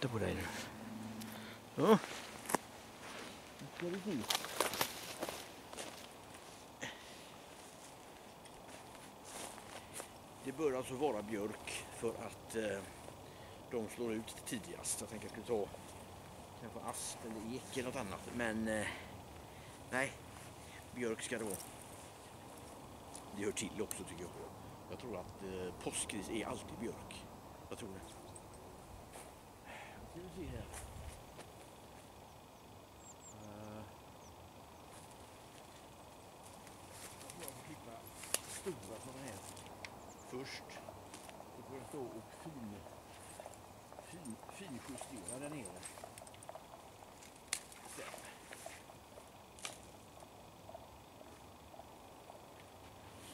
Titta på dig nu. Ja. Nu ska vi se. Det bör alltså vara björk för att eh, de slår ut tidigast. Jag tänkte jag skulle ta kanske asp eller ek eller något annat. Men eh, nej, björk ska det vara. Det hör till också tycker jag. Jag tror att eh, påskgris är alltid björk. Jag tror det. Nu ska vi se här. Eh, jag får klippa stora sådana här först. Så får jag stå och fin, finjustera där nere. Sen.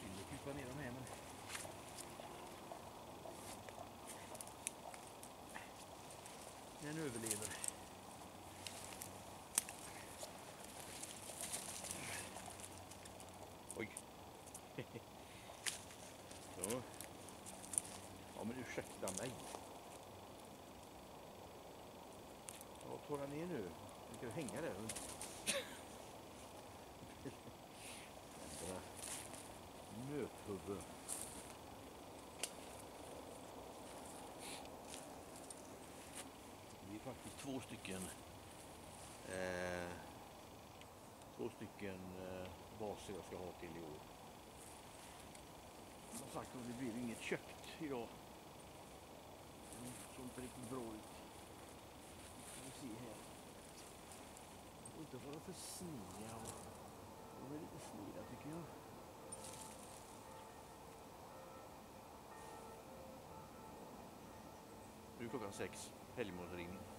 Synd att klippa ner dem här men den överlever. Oj. Så. Ja men ursäkta mig. Ja, tar han ner nu? Du kan hänga där. Jädra Nöthuvud. Det är faktiskt två stycken eh, två stycken eh, baser jag ska ha till i år sagt att det blir inget köpt idag. Det såg inte riktigt bra ut. Vi får se här. Och inte vara för sneda. De är lite sneda tycker jag. Nu är klockan sex, helgmålsringning.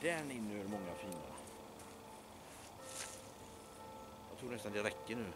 Den innehöll många fina. Jag tror nästan det räcker nu.